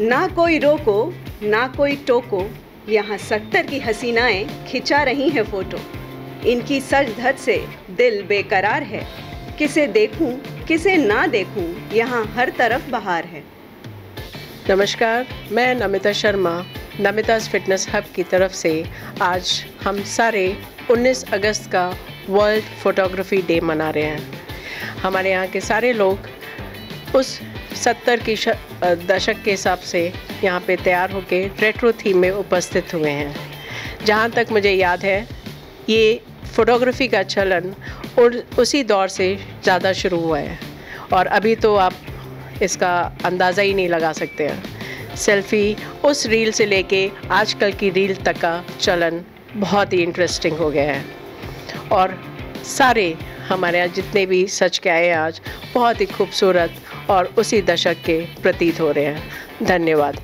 ना कोई रोको, ना कोई टोको। यहाँ सत्तर की हसीनाएँ खिंचा रही हैं फ़ोटो। इनकी सच धज से दिल बेकरार है। किसे देखूँ, किसे ना देखूँ, यहाँ हर तरफ़ बहार है। नमस्कार, मैं नमिता शर्मा, नमिताज फिटनेस हब की तरफ़ से आज हम सारे 19 अगस्त का वर्ल्ड फोटोग्राफी डे मना रहे हैं। हमारे यहाँ के सारे लोग उस सत्तर की दशक के हिसाब से यहाँ पे तैयार होके रेट्रो थीम में उपस्थित हुए हैं। जहाँ तक मुझे याद है, ये फोटोग्राफी का चलन और उसी दौर से ज़्यादा शुरू हुआ है। और अभी तो आप इसका अंदाज़ा ही नहीं लगा सकते हैं। सेल्फ़ी उस रील से लेके आजकल की रील तक का चलन बहुत ही इंटरेस्टिंग हो गया है। और सारे हमारे यहाँ जितने भी सच के आए आज, बहुत ही खूबसूरत और उसी दशक के प्रतीत हो रहे हैं। धन्यवाद।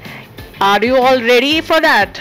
Are you all ready for that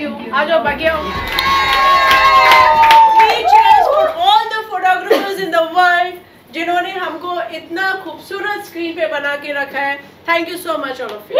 सौभाग्य you all the photographers in the world जिन्होंने हमको इतना खूबसूरत स्क्रीन पे बना के रखा है. Thank you so much all of you